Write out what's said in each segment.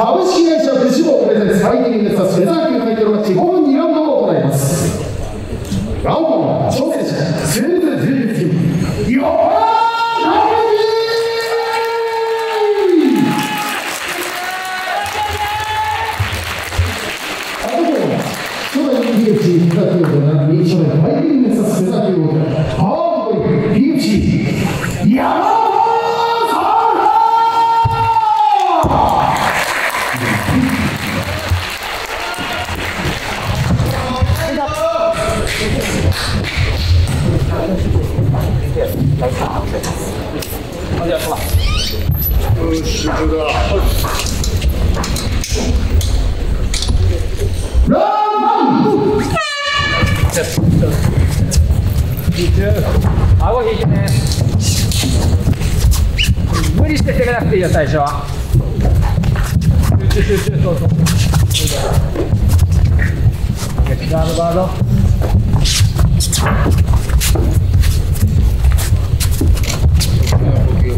株式会社ブシボプレゼンツファイティングネスタスフェザー級タイトルマッチていいよ最初は。集中集中そうそうガードガード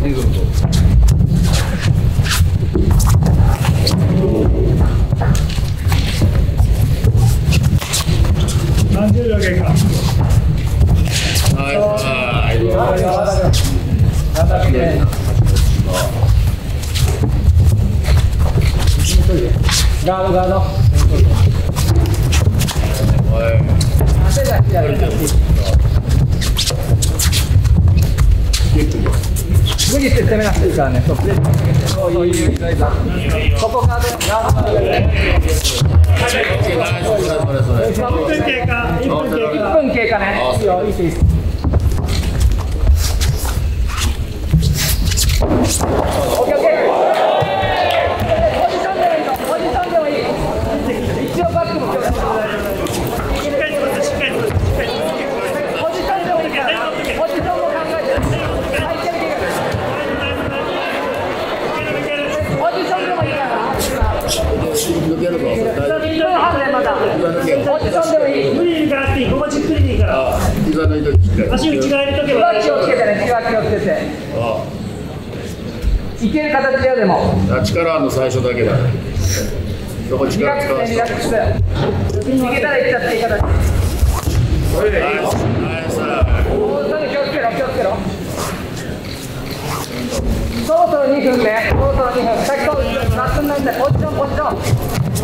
30ガードガード汗だけやる無理して攻めなくていいからねそうプレッシャーかけてそういうそこガードガードガード1分経過1分経過ねいいよいいです足内側入れとけば気をつけてね気は気をつけて。いける形でよでも。力の最初だけだ。ね。そこリ力使わせて。ラックスいけたらいっちゃっていい形。それ気をつけろ気をつけろそろそろ2分ねそろそろ2分先とラストになるんでポジションポジション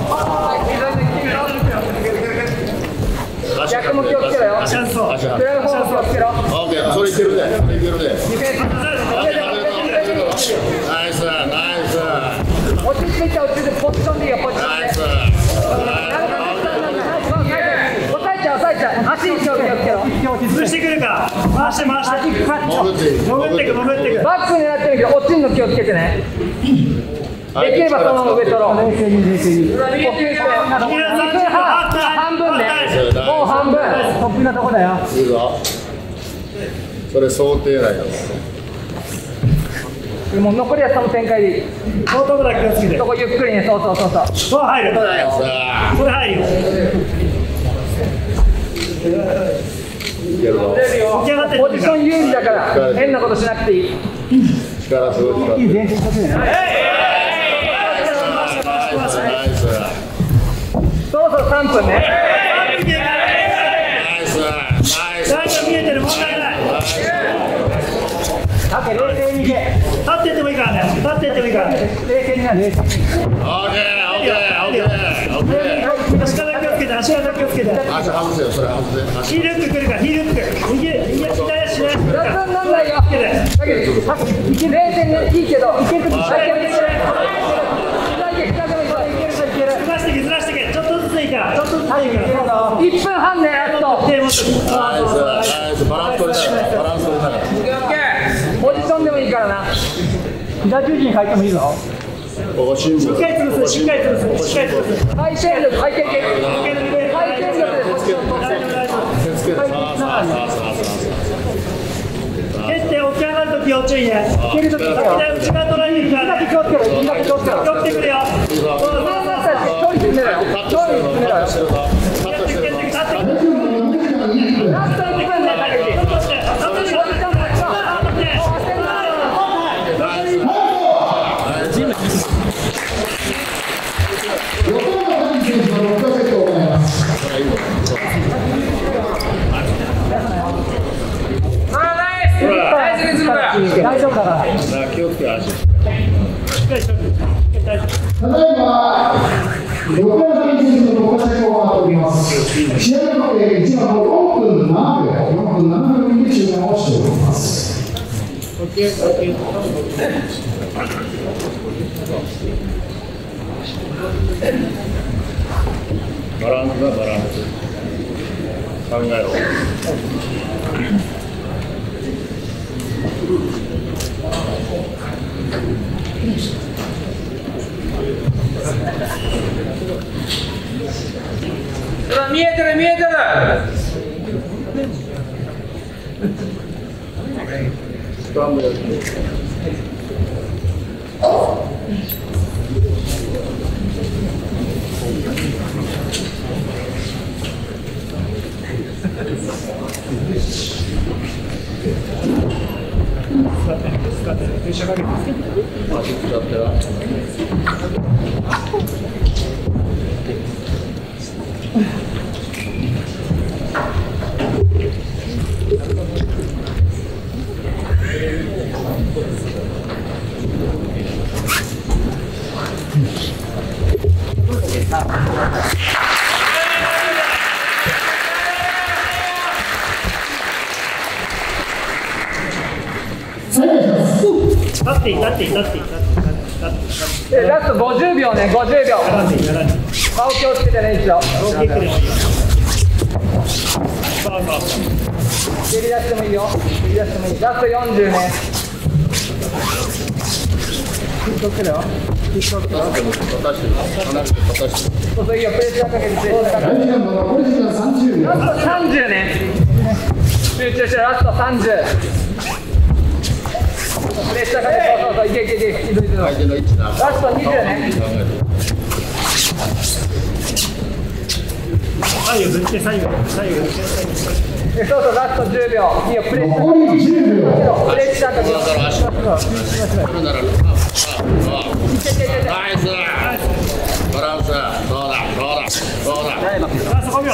はい左に逆も気をつけろよ足外そう足フライの方も気をつけろス。オッケー、それいけるね。それいけるね。ディフェンスナイスナイス落ち着いて落ち着いてポジションでいいよポジションでナイス。抑えちゃう抑えちゃう足に気をつけろ潰してくるか回して回して潜っていく。潜っていく潜っていくバック狙ってるけど落ちるの気をつけてねできればその上取ろう半半分ねもう半分。得意なとこだよ。いいぞ。それ想定内だわ。もう残りはその展開でいい。後頭部だけ気をつけてそこゆっくりねそうそうそうそう。そう入る。さあ、それ入るよ。いけるぞ。ポジション有利だから変なことしなくていい。力すごい。使って。ナイス。そろそろ3分ね3分経過ナイス。ナイス。大丈夫見えてる問題ないだけ冷静にいけ立ってってもいいからね立ってってもいいからね冷静にな冷静にオッケー、オッケー、オッケー、オッケー。足から気をつけて足から気をつけて足外せよ、それ外せ。足ヒールック来るからヒールック右右足左足左足来るから雑になんないよだけど冷静にいいけどいけるときだけいける左で左でもいけるいけるいけるずらしてけずらしてけちょっとずつでいいからちょっとずつでいいから1分半ねあと手持ってナイス、ナイス。バランス取りながら、バランス取りながら。ポジションでもいいからな左十字に書いてもいいぞ。しっかり潰すしっかり潰すしっかり潰す回転力回転力回転力でポジション取って大丈夫大丈夫手つけて。さあ、さあ、さあ、さあ、さ蹴って起き上がるとき要注意ねいける内側取られるからね気をつけろ左気をつけろ気をつけてくれよそうそうそう距離詰めろよあ。距離詰めろよカットしてるぞ。カットしてるぞ。立って立ってラスト1分ねだけでバランスだバランス。考えろ。見えてる見えてる。スタンドやってあ使ってな再開します。立っていい立っていい立っていい立ってラスト50秒ね50秒。顔気をつけてね一もいいよ蹴り出してもいいよ。蹴り出してもいい。ラスト40ね。気をつけろよ。よてプレッシャーかけてプレッシャーかけて第1ラウンド残り時間30秒。ラスト30ね。集中してラスト30プレッシャーかけてそうそうそういけいけいけいけいけラスト20ね考えて左右振って左右左右振って左右振ってえそうそうラスト10秒いいよプレッシャー残り10秒。プレッシャーかけてだから足それならああいけいけいけいけナイスバランスそうだそうだそうだラスト5秒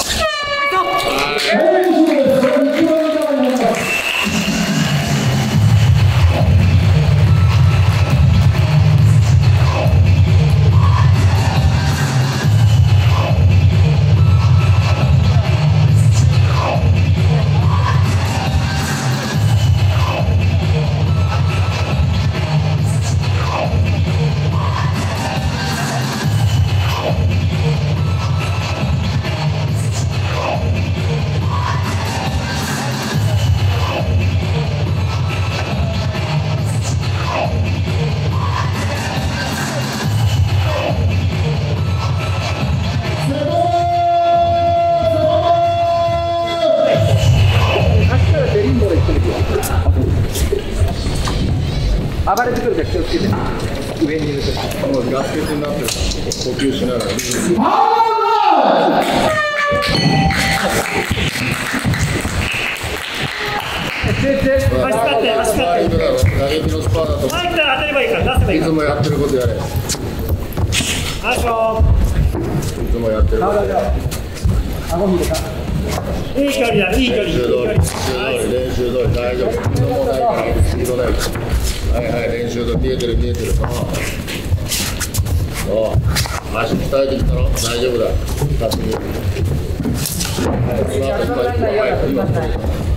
って足使って周りだろ打撃のスパーだと。入ったら当てればいいから出せばいいいつもやってることやれ。いらナイスロつもやってることやれ。いい距離だ。いい距離いい距離練習通り練習通り大丈夫スピードもないからスピードないはいはい練習通り見えてる見えてる。そうそう足鍛えてきたろ大丈夫だ立ってる。はいその後今今今今いい攻めよをしはいはいはいはいナイスはいガードだ。け開けてしっかり自信持って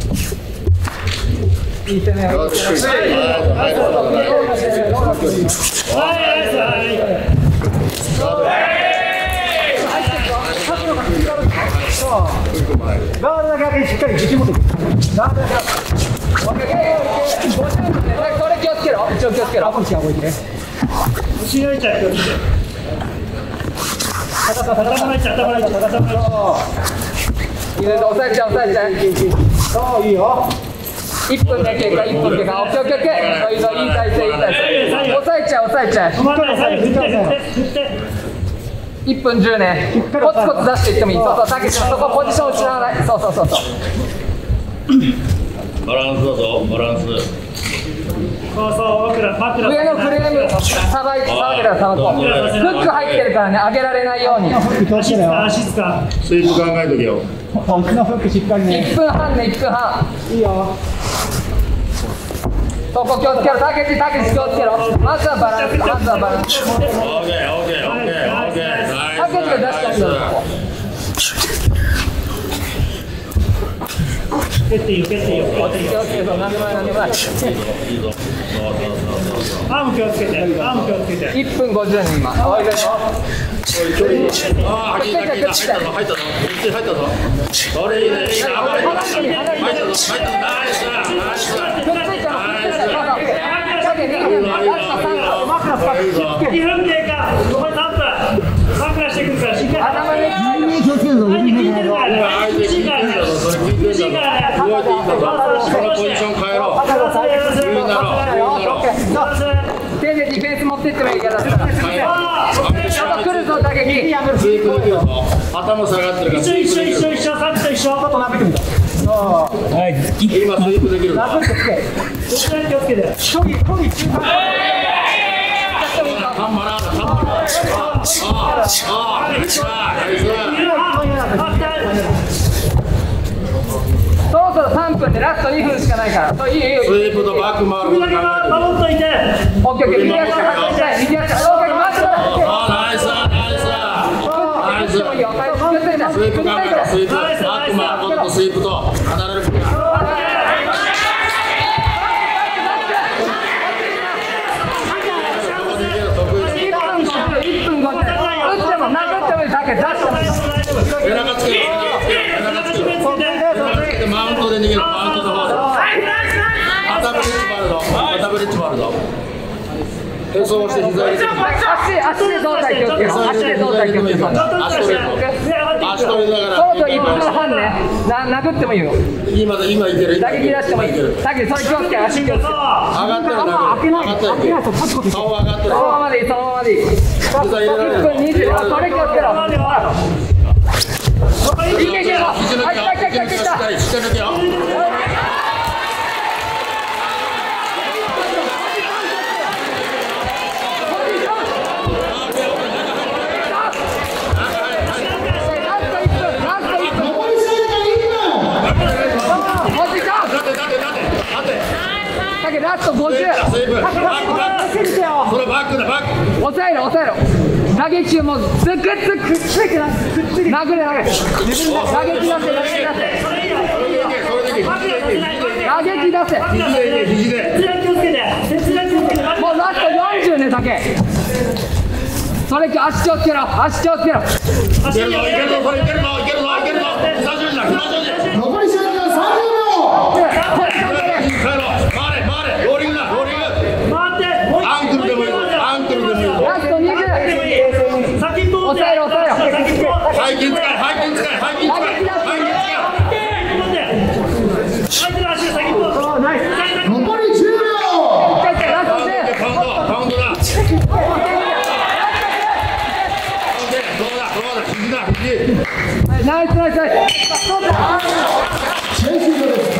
ガードだけオッケーオッケー50分ねこれ気をつけろ一応気をつけろこっちが動いてね後ろいちゃう気をつけて頭の位置頭の位置頭の位置いいね抑えちゃ抑えちゃそういいよ。1分ね経過1分経過オッケーオッケーオッケー。そういうのいい体勢いい体勢抑えちゃう抑えちゃう。止まんない左右振って振って振って1分10ねコツコツ出していってもいい。そうそうたけしそこポジション失わない。そうそうそうそう。バランスだぞ。バランス。そうそう枕枕上のフレームさばいてさばけたらさばこう。フック入ってるからね上げられないように。足つか足つかスイープ考えとけよ。1分半ね1分半いいよそうそこ気をつけろたけしたけし気をつけろまずはバランスまずはバランスオーケーオーケーオーケーオーケーナイスたけしが出したんだよ蹴っていい。よ蹴っていい。よ気をつけろ何でもない何でもないアーム気をつけてアーム気をつけて1分50人今おい。でああ、入った入ったぞ入ったぞ入ったぞそれいい。ねいい。ねあ入ったぞ入ったぞナイスナイスくっついたのくっついたのたけしラスト3分マクロスか2分経過残り3分枕してくるからしっかり頭に相手聞いてるからね厳しい。からねそれ聞い。て厳しいんだ頭下がってるから一緒一緒一緒一緒さっきと一緒ちょっと舐めてみた。今スイープできるぞそろそろ3分でラスト2分しかない。からそういいよスイープとバック回ること考えてる守っとい。てオッケー右足外したい。右足オッケーマッチだあナイスナイスナイススイープ考えろスイープバック回ることとスイープと離れることそこでいける得意1分1分50打っても殴ってもいいだけ出しても背中つけろ背中つけ背中つけてマウントで逃げろマウントの方で肩ブリッジもあるぞ肩ブリッジもあるぞへそをして膝入れて足足で胴体気をつけろ足で胴体気をつけろ足取り足取りながらそろそろ1分半ねな殴ってもいいよ今今いける打撃出してもいいだけどそれ気をつけ足気をつけ上がったら殴る上がったらいける顔上がったそのままでいいそのままでいい膝入れられ1分ない20あそれ気をつけろいけい。けよよラスト1分ラスト1分残り試合時間1分もう時間立て。立て。立て。立て。だけどラスト50セーブバックバックそれバックだバック。抑えろ抑えろ投げ中もうずくつくっついてな殴れ殴れ打撃出せ打撃出せそれでいけそれでいけ肘でいけ打撃出せもうラスト40ねだけそれ足気をつけろ足気をつけろいけるぞいけるぞこれいけるぞいけるぞいけるぞ久しぶりだ久しぶり残り試合時間30秒帰ろう回れ回れローリングだローリング回ってもうアンクルでもいいぞアンクルでもいいぞラスト20先っぽを抑えろ抑えろ先っぽを背筋使え背筋使え背筋使え背筋使えナイス残り10秒ラスト10パウンドパウンドだナイスナイスナイス試合終了で。す